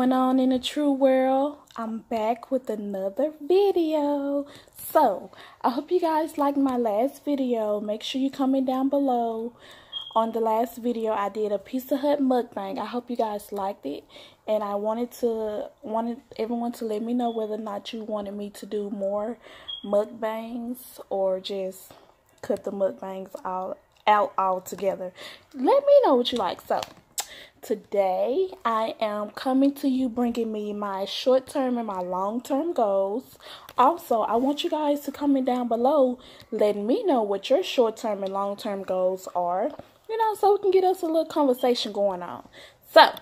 going on in the Tru world? I'm back with another video. So, I hope you guys liked my last video. Make sure you comment down below. On the last video, I did a Pizza Hut mukbang. I hope you guys liked it. And I wanted to wanted everyone to let me know whether or not you wanted me to do more mukbangs or just cut the mukbangs all out all together. Let me know what you like. So, Today, I am coming to you bringing me my short term and my long term goals. Also, I want you guys to comment down below letting me know what your short term and long term goals are, you know, so we can get us a little conversation going on. So,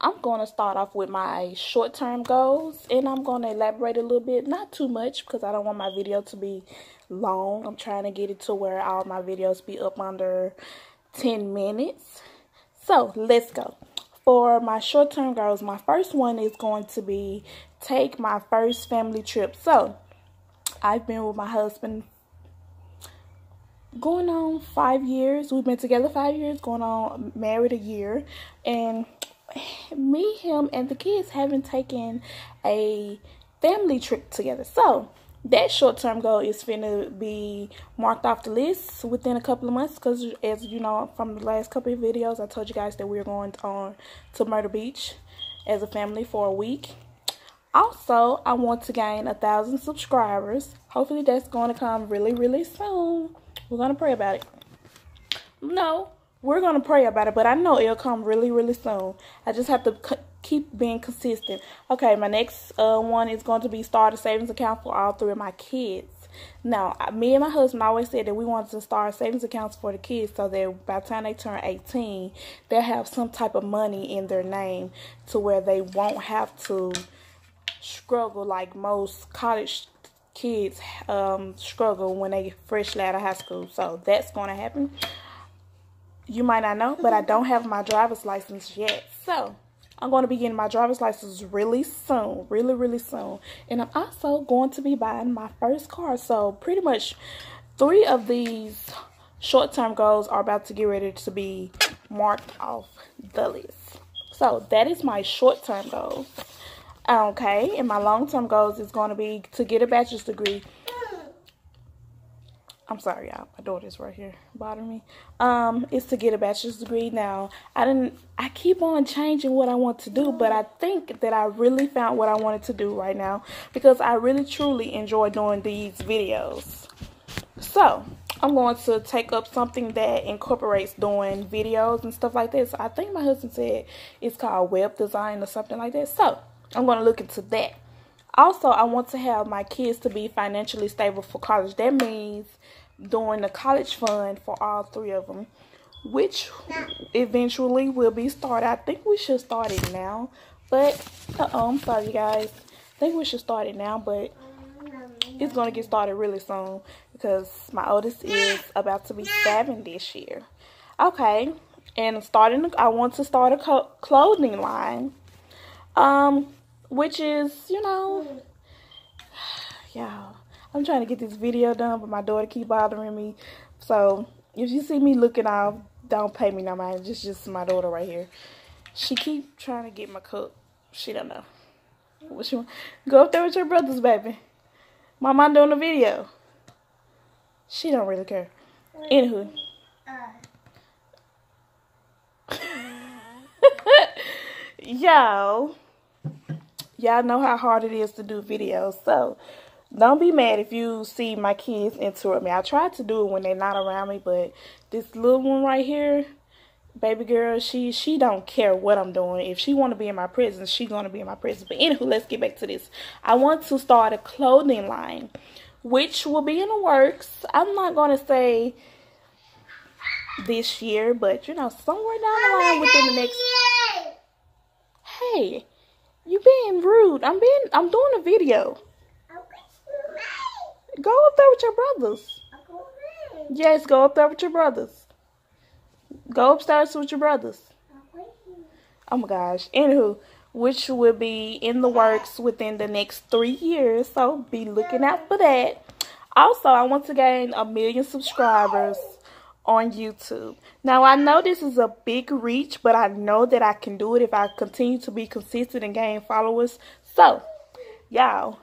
I'm going to start off with my short term goals and I'm going to elaborate a little bit, not too much because I don't want my video to be long. I'm trying to get it to where all my videos be up under 10 minutes. So let's go. For my short term goals, my first one is going to be take my first family trip. So I've been with my husband going on five years. We've been together five years, going on married a year. And me, him, and the kids haven't taken a family trip together. So that short-term goal is to be marked off the list within a couple of months because as you know from the last couple of videos i told you guys that we are going on to myrtle beach as a family for a week. Also i want to gain a thousand subscribers. Hopefully that's going to come really really soon. We're going to pray about it. No we're going to pray about it but i know it'll come really really soon. I just have to keep being consistent. Okay, my next uh, one is going to be start a savings account for all three of my kids. Now, me and my husband always said that we wanted to start savings accounts for the kids so that by the time they turn 18, they'll have some type of money in their name to where they won't have to struggle like most college kids um, struggle when they fresh out of high school. So that's going to happen. You might not know, but I don't have my driver's license yet. So I'm going to be getting my driver's license really soon, really, really soon. And I'm also going to be buying my first car. So pretty much three of these short-term goals are about to get ready to be marked off the list. So that is my short-term goal. Okay, and my long-term goals is going to be to get a bachelor's degree I'm sorry, y'all. My daughter's right here bothering me. Um, is to get a bachelor's degree. Now, I didn't. I keep on changing what I want to do, but I think that I really found what I wanted to do right now because I really truly enjoy doing these videos. So, I'm going to take up something that incorporates doing videos and stuff like this. I think my husband said it's called web design or something like that. So, I'm going to look into that. Also, I want to have my kids to be financially stable for college. That means doing the college fund for all three of them, which eventually will be started. I think we should start it now, but uh oh, I'm sorry, guys. I think we should start it now, but it's gonna get started really soon because my oldest is about to be seven this year. Okay, and starting, I want to start a clothing line. Um, which is, you know, yeah, I'm trying to get this video done, but my daughter keep bothering me. So if you see me looking off, don't pay me no mind. Just just my daughter right here. She keep trying to get my cup. She don't know. What she want? Go up there with your brothers, baby. My mom doing a video. She don't really care. Anywho. Yo y'all know how hard it is to do videos. So don't be mad if you see my kids interrupt me. I try to do it when they're not around me, but this little one right here, baby girl, she she don't care what I'm doing. If she want to be in my presence, she gonna be in my presence. But anywho, let's get back to this. I want to start a clothing line, which will be in the works. I'm not gonna say this year, but you know, somewhere down the line within the next. Hey. You being rude. I'm being I'm doing a video. Go up there with your brothers. Yes, go up there with your brothers. Go upstairs with your brothers. Oh my gosh. Anywho, which will be in the works within the next three years. So be looking out for that. Also, I want to gain a million subscribers on YouTube. Now, I know this is a big reach, but I know that I can do it if I continue to be consistent and gain followers. So, y'all,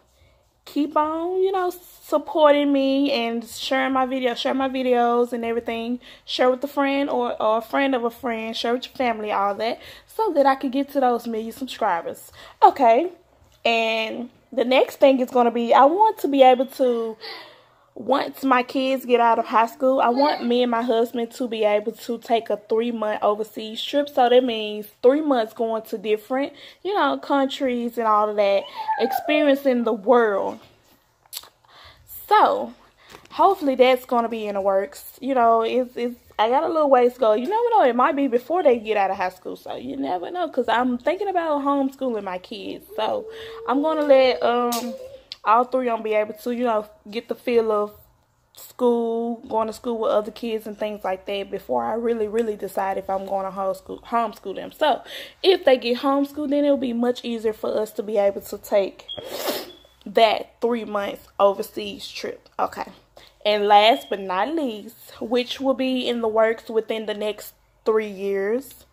keep on, you know, supporting me and sharing my videos, share my videos and everything. Share with a friend or, or a friend of a friend. Share with your family, all that. So that I can get to those million subscribers. Okay. And the next thing is going to be, I want to be able to once my kids get out of high school, I want me and my husband to be able to take a three month overseas trip. So that means three months going to different, you know, countries and all of that, experiencing the world. So hopefully that's gonna be in the works. You know, it's it's I got a little ways to go. You never know; it might be before they get out of high school. So you never know. Cause I'm thinking about homeschooling my kids. So I'm gonna let um all three them be able to, you know, get the feel of school, going to school with other kids and things like that before I really, really decide if I'm going to homeschool, homeschool them. So if they get homeschooled, then it'll be much easier for us to be able to take that three months overseas trip. Okay. And last but not least, which will be in the works within the next three years,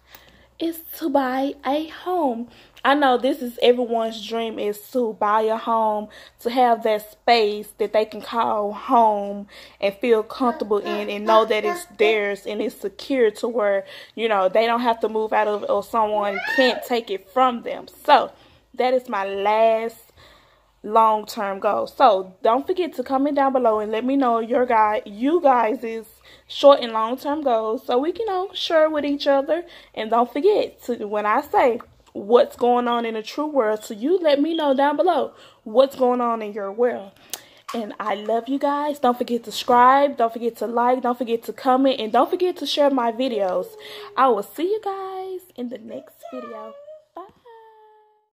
is to buy a home. I know this is everyone's dream is to buy a home, to have that space that they can call home and feel comfortable in and know that it's theirs and it's secure to where, you know, they don't have to move out of or someone can't take it from them. So that is my last long term goals. So don't forget to comment down below and let me know your guy you guys is short and long term goals so we can all share with each other and don't forget to when I say what's going on in the Tru world. So you let me know down below what's going on in your world. And I love you guys. Don't forget to subscribe. Don't forget to like. Don't forget to comment. And don't forget to share my videos. I will see you guys in the next video.